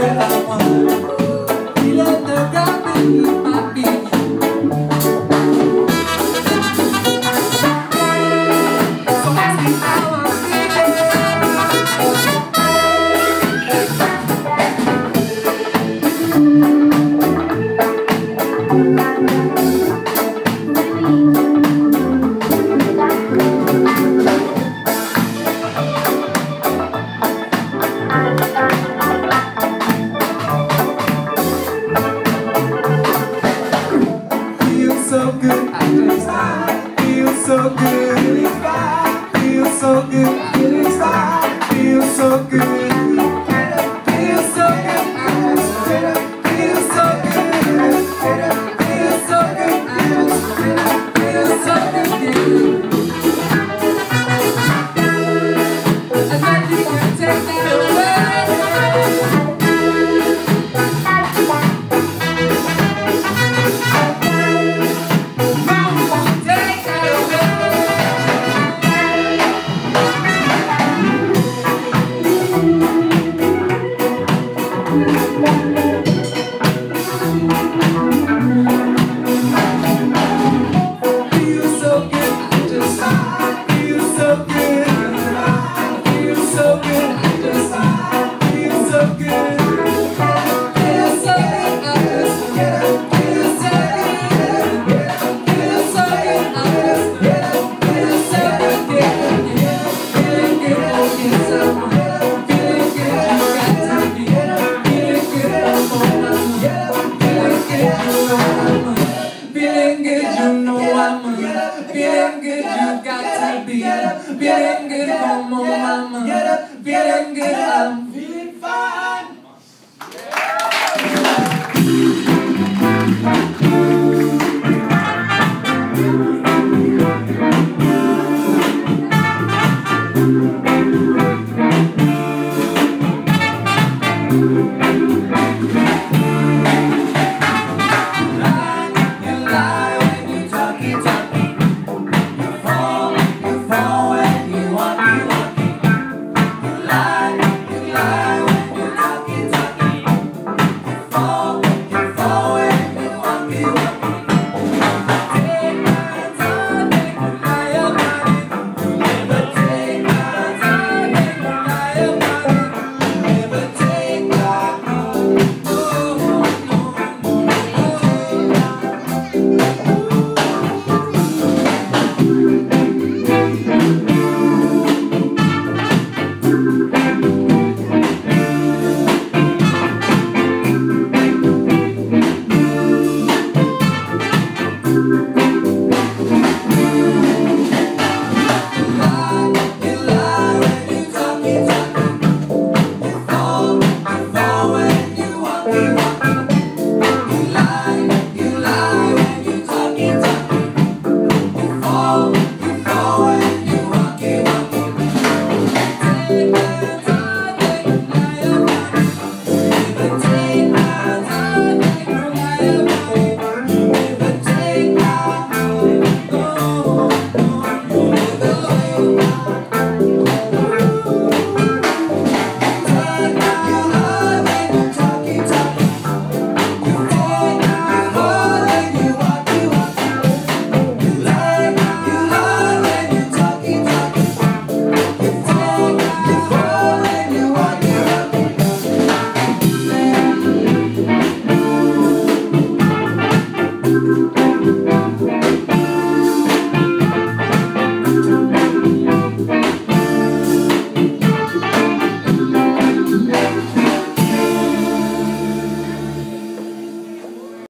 master of so good, feels so good, feels so good. gram, get up, get up, get up.